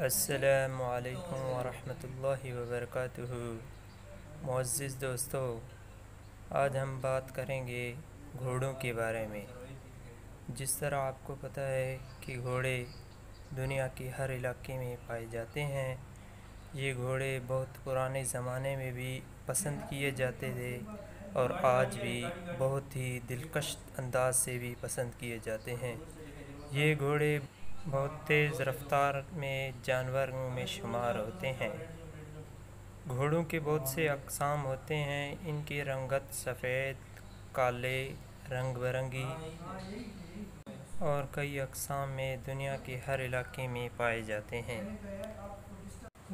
असलकम वरहमतुल्लाहि वबरकातुहू मुअज़्ज़िज़ दोस्तों आज हम बात करेंगे घोड़ों के बारे में। जिस तरह आपको पता है कि घोड़े दुनिया के हर इलाके में पाए जाते हैं, ये घोड़े बहुत पुराने ज़माने में भी पसंद किए जाते थे और आज भी बहुत ही दिलकश अंदाज से भी पसंद किए जाते हैं। ये घोड़े बहुत तेज़ रफ्तार में जानवरों में शुमार होते हैं। घोड़ों के बहुत से अकसाम होते हैं। इनकी रंगत सफ़ेद, काले रंग बिरंगी और कई अकसाम में दुनिया के हर इलाके में पाए जाते हैं।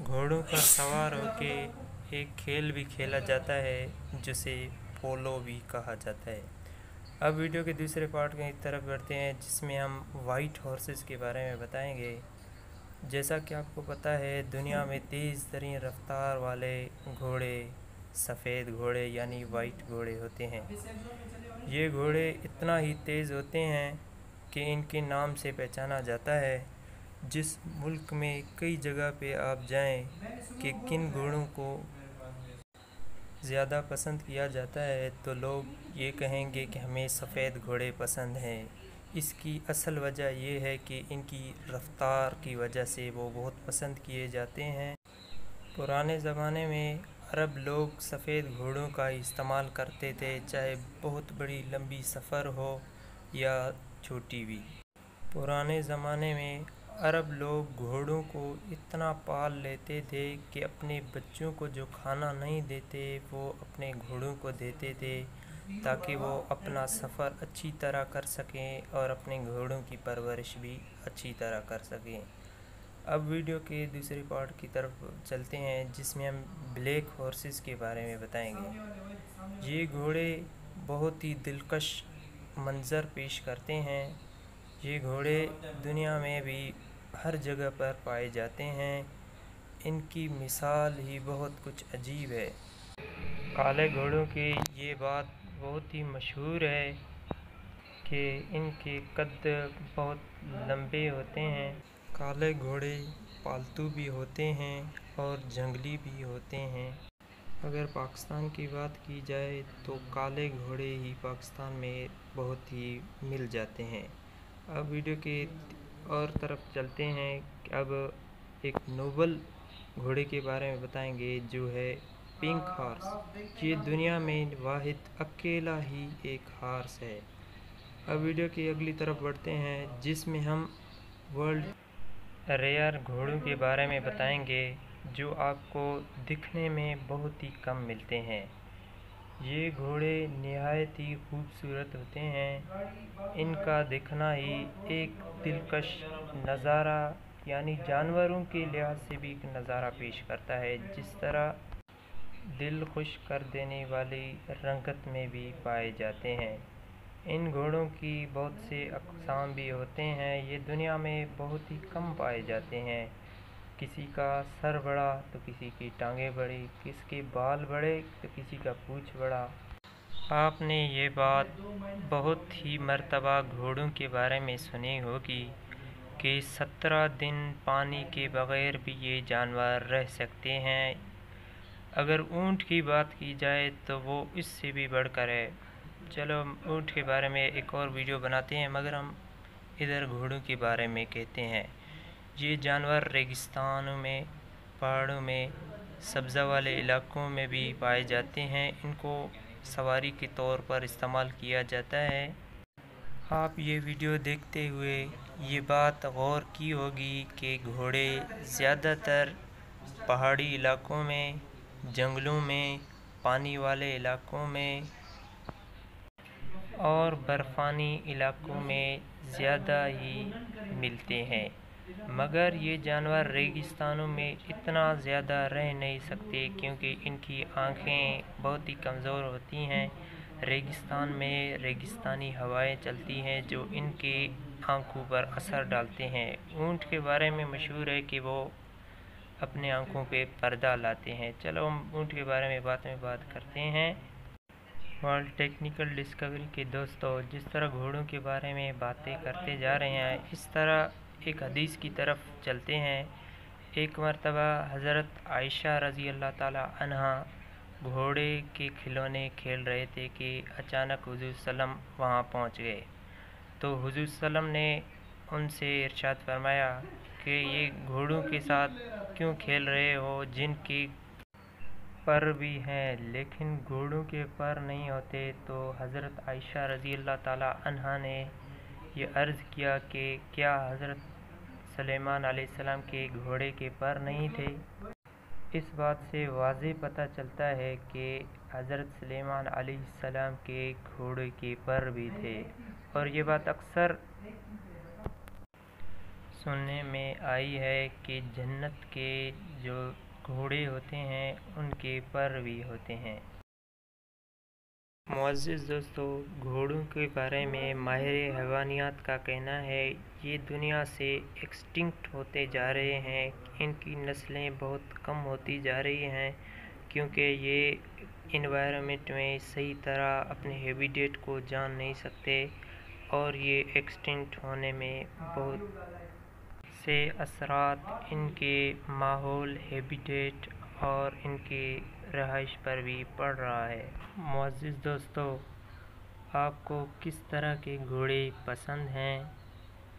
घोड़ों पर सवार होके एक खेल भी खेला जाता है, जिसे पोलो भी कहा जाता है। अब वीडियो के दूसरे पार्ट की तरफ़ बढ़ते हैं, जिसमें हम वाइट हॉर्सेस के बारे में बताएँगे। जैसा कि आपको पता है, दुनिया में तेज़ तरीन रफ्तार वाले घोड़े, सफ़ेद घोड़े यानी वाइट घोड़े होते हैं। ये घोड़े इतना ही तेज़ होते हैं कि इनके नाम से पहचाना जाता है। जिस मुल्क में कई जगह पे आप जाएँ कि किन घोड़ों को ज़्यादा पसंद किया जाता है तो लोग ये कहेंगे कि हमें सफ़ेद घोड़े पसंद हैं। इसकी असल वजह यह है कि इनकी रफ्तार की वजह से वो बहुत पसंद किए जाते हैं। पुराने ज़माने में अरब लोग सफ़ेद घोड़ों का इस्तेमाल करते थे, चाहे बहुत बड़ी लंबी सफ़र हो या छोटी भी। पुराने ज़माने में अरब लोग घोड़ों को इतना पाल लेते थे कि अपने बच्चों को जो खाना नहीं देते, वो अपने घोड़ों को देते थे ताकि वो अपना सफ़र अच्छी तरह कर सकें और अपने घोड़ों की परवरिश भी अच्छी तरह कर सकें। अब वीडियो के दूसरे पार्ट की तरफ़ चलते हैं, जिसमें हम ब्लैक हॉर्सेस के बारे में बताएँगे। ये घोड़े बहुत ही दिलकश मंज़र पेश करते हैं। ये घोड़े दुनिया में भी हर जगह पर पाए जाते हैं। इनकी मिसाल ही बहुत कुछ अजीब है। काले घोड़ों की ये बात बहुत ही मशहूर है कि इनके कद बहुत लंबे होते हैं। काले घोड़े पालतू भी होते हैं और जंगली भी होते हैं। अगर पाकिस्तान की बात की जाए तो काले घोड़े ही पाकिस्तान में बहुत ही मिल जाते हैं। अब वीडियो के और तरफ़ चलते हैं। अब एक नोबल घोड़े के बारे में बताएँगे, जो है पिंक हार्स, ये दुनिया में वाहिद अकेला ही एक हार्स है। अब वीडियो की अगली तरफ़ बढ़ते हैं, जिसमें हम वर्ल्ड रेयर घोड़ों के बारे में बताएँगे, जो आपको दिखने में बहुत ही कम मिलते हैं। ये घोड़े नहायत ही खूबसूरत होते हैं। इनका दिखना ही एक दिलकश नज़ारा, यानी जानवरों के लिहाज से भी एक नज़ारा पेश करता है, जिस तरह दिल खुश कर देने वाली रंगत में भी पाए जाते हैं। इन घोड़ों की बहुत से अकसाम भी होते हैं। ये दुनिया में बहुत ही कम पाए जाते हैं। किसी का सर बड़ा तो किसी की टांगें बड़ी, किसके बाल बड़े तो किसी का पूछ बड़ा। आपने ये बात बहुत ही मर्तबा घोड़ों के बारे में सुनी होगी कि सत्रह दिन पानी के बग़ैर भी ये जानवर रह सकते हैं। अगर ऊँट की बात की जाए तो वो इससे भी बढ़कर है। चलो, ऊँट के बारे में एक और वीडियो बनाते हैं, मगर हम इधर घोड़ों के बारे में कहते हैं। ये जानवर रेगिस्तानों में, पहाड़ों में, सब्ज़ा वाले इलाकों में भी पाए जाते हैं। इनको सवारी के तौर पर इस्तेमाल किया जाता है। आप ये वीडियो देखते हुए ये बात गौर की होगी कि घोड़े ज़्यादातर पहाड़ी इलाकों में, जंगलों में, पानी वाले इलाकों में और बर्फ़ानी इलाकों में ज़्यादा ही मिलते हैं। मगर ये जानवर रेगिस्तानों में इतना ज़्यादा रह नहीं सकते क्योंकि इनकी आँखें बहुत ही कमज़ोर होती हैं। रेगिस्तान में रेगिस्तानी हवाएँ चलती हैं जो इनके आँखों पर असर डालते हैं। ऊँट के बारे में मशहूर है कि वो अपने आँखों पे पर्दा लाते हैं। चलो हम ऊँट के बारे में बात में बात करते हैं। वर्ल्ड टेक्निकल डिस्कवरी के दोस्तों, जिस तरह घोड़ों के बारे में बातें करते जा रहे हैं, इस तरह एक हदीस की तरफ़ चलते हैं। एक मरतबा हज़रत आयशा रज़ी अल्लाह अन्हा घोड़े के खिलौने खेल रहे थे कि अचानक हुजूर सल्लम वहाँ पहुँच गए। तो हुजूर सल्लम ने उनसे इरशाद फरमाया कि ये घोड़ों के साथ क्यों खेल रहे हो? जिनकी पर भी हैं, लेकिन घोड़ों के पर नहीं होते। तो हज़रत आयशा रज़ी अल्लाह अन्हा ने ये अर्ज़ किया कि क्या हज़रत सलेमान आसमाम के घोड़े के पर नहीं थे? इस बात से वाज पता चलता है कि हज़रत सलेमान आसमाम के घोड़े के पर भी थे। और ये बात अक्सर सुनने में आई है कि जन्नत के जो घोड़े होते हैं, उनके पर भी होते हैं। मुआज़ दोस्तों, घोड़ों के बारे में माहिर हैवानियात का कहना है, ये दुनिया से एक्सटिंक्ट होते जा रहे हैं। इनकी नस्लें बहुत कम होती जा रही हैं, क्योंकि ये इन्वायरमेंट में सही तरह अपने हैबिटेट को जान नहीं सकते और ये एक्सटिंक्ट होने में बहुत से असरात इनके माहौल हैबिटेट और इनके रहाइश पर भी पड़ रहा है। मुआज़ दोस्तों, आपको किस तरह के घोड़े पसंद हैं?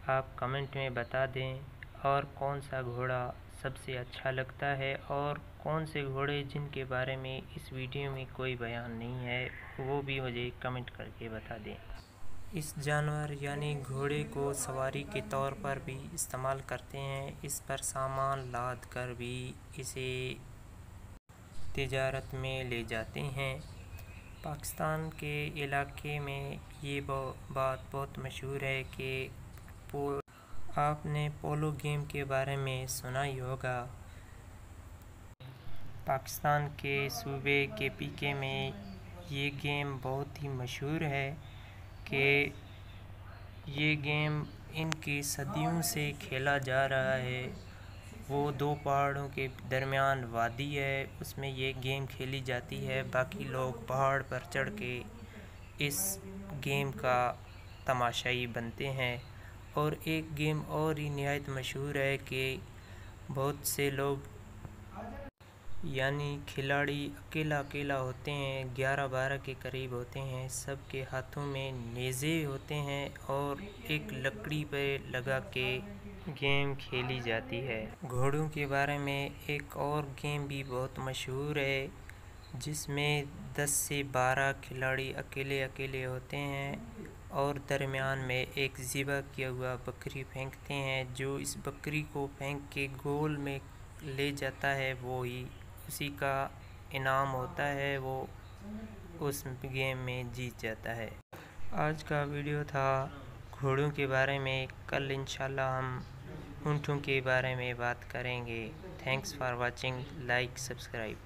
आप कमेंट में बता दें, और कौन सा घोड़ा सबसे अच्छा लगता है, और कौन से घोड़े जिनके बारे में इस वीडियो में कोई बयान नहीं है, वो भी मुझे कमेंट करके बता दें। इस जानवर यानी घोड़े को सवारी के तौर पर भी इस्तेमाल करते हैं। इस पर सामान लाद कर भी इसे तजारत में ले जाते हैं। पाकिस्तान के इलाके में ये बात बहुत मशहूर है कि पो, आपने पोलो गेम के बारे में सुना ही होगा। पाकिस्तान के सूबे के पीके में ये गेम बहुत ही मशहूर है कि ये गेम इनकी सदियों से खेला जा रहा है। वो दो पहाड़ों के दरमियान वादी है, उसमें ये गेम खेली जाती है। बाकी लोग पहाड़ पर चढ़ के इस गेम का तमाशाई बनते हैं। और एक गेम और ही नहायत मशहूर है कि बहुत से लोग, यानी खिलाड़ी अकेला अकेला होते हैं, ग्यारह बारह के करीब होते हैं, सबके हाथों में नेज़े होते हैं और एक लकड़ी पर लगा के गेम खेली जाती है। घोड़ों के बारे में एक और गेम भी बहुत मशहूर है, जिसमें 10 से 12 खिलाड़ी अकेले अकेले होते हैं और दरमियान में एक ज़िबा किया हुआ बकरी फेंकते हैं, जो इस बकरी को फेंक के गोल में ले जाता है। वो ही उसी का इनाम होता है, वो उस गेम में जीत जाता है। आज का वीडियो था घोड़ों के बारे में, कल इंशाल्लाह हम ऊँटों के बारे में बात करेंगे। Thanks for watching like subscribe